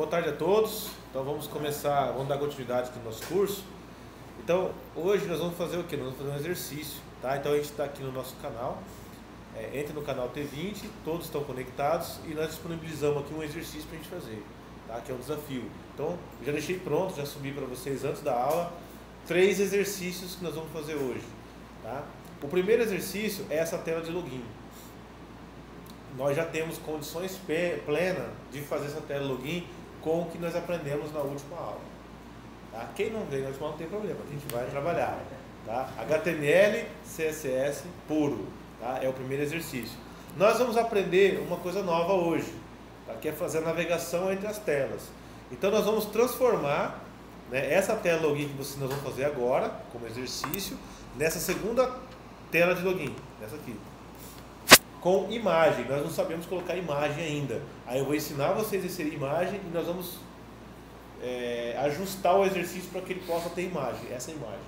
Boa tarde a todos. Então vamos começar, vamos dar continuidade no nosso curso. Então hoje nós vamos fazer o que? Nós vamos fazer um exercício, tá? Então a gente está aqui no nosso canal. É, entre no canal T20, todos estão conectados e nós disponibilizamos aqui um exercício para a gente fazer, tá? Que é um desafio. Então já deixei pronto, já subi para vocês antes da aula três exercícios que nós vamos fazer hoje, tá? O primeiro exercício é essa tela de login nós já temos condições plenas de fazer essa tela login com o que nós aprendemos na última aula. Tá? Quem não veio na última aula não tem problema, a gente vai trabalhar. Tá? HTML, CSS puro, tá? é o primeiro exercício. Nós vamos aprender uma coisa nova hoje, tá? que é fazer a navegação entre as telas. Então nós vamos transformar né, essa tela login que nós vamos fazer agora, como exercício, nessa segunda tela de login, nessa aqui com imagem. Nós não sabemos colocar imagem ainda. Aí eu vou ensinar vocês a inserir imagem e nós vamos é, ajustar o exercício para que ele possa ter imagem, essa imagem.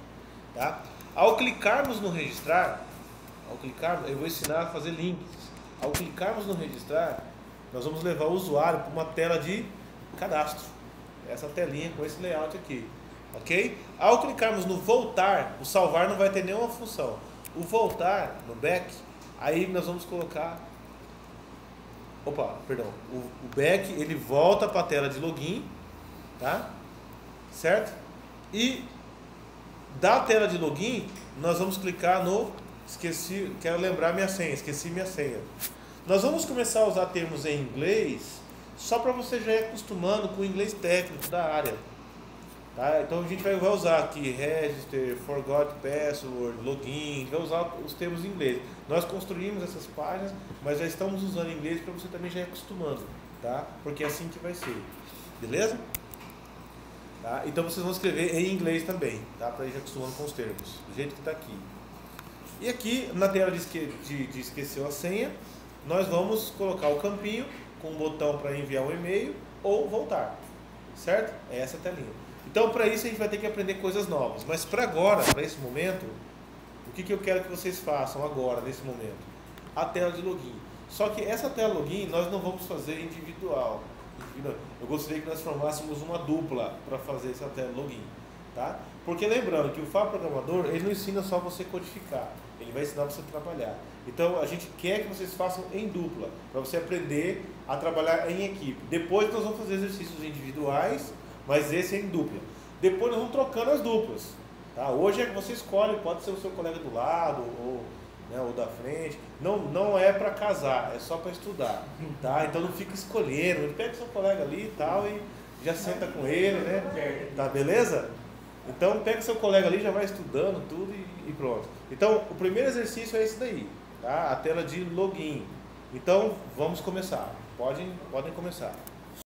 Tá? Ao clicarmos no registrar, ao clicar, eu vou ensinar a fazer links. Ao clicarmos no registrar, nós vamos levar o usuário para uma tela de cadastro. Essa telinha com esse layout aqui. Ok? Ao clicarmos no voltar, o salvar não vai ter nenhuma função. O voltar no back Aí nós vamos colocar. Opa, perdão. O, o back ele volta para a tela de login, tá? Certo? E da tela de login nós vamos clicar no esqueci, quero lembrar minha senha, esqueci minha senha. Nós vamos começar a usar termos em inglês só para você já ir acostumando com o inglês técnico da área. Tá? Então a gente vai, usar aqui register, forgot password, login, vai usar os termos em inglês. Nós construímos essas páginas, mas já estamos usando em inglês para você também já ir acostumando, tá? Porque é assim que vai ser. Beleza? Tá? Então vocês vão escrever em inglês também, tá? Para ir acostumando com os termos, do jeito que está aqui. E aqui na tela de, esque de, de esqueceu a senha, nós vamos colocar o campinho com um botão para enviar um e-mail ou voltar. Certo? É essa telinha. Então, para isso, a gente vai ter que aprender coisas novas. Mas para agora, para esse momento, o que, que eu quero que vocês façam agora, nesse momento? A tela de login. Só que essa tela login nós não vamos fazer individual. Eu gostaria que nós formássemos uma dupla para fazer essa tela login. Tá? Porque lembrando que o Fábio Programador, ele não ensina só você codificar, ele vai ensinar você a trabalhar. Então a gente quer que vocês façam em dupla, para você aprender a trabalhar em equipe. Depois nós vamos fazer exercícios individuais mas esse é em dupla. Depois nós vamos trocando as duplas. Tá? Hoje é que você escolhe, pode ser o seu colega do lado ou, né, ou da frente. Não, não é para casar, é só para estudar. Tá? Então não fica escolhendo, pega seu colega ali e tal e já senta com ele, né? Tá beleza? Então pega seu colega ali, já vai estudando tudo e, e pronto. Então o primeiro exercício é esse daí, tá? A tela de login. Então vamos começar. Podem, podem começar.